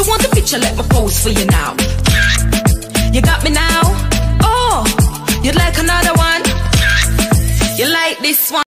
You want the picture? Let me pose for you now. You got me now? Oh, you'd like another one? You like this one?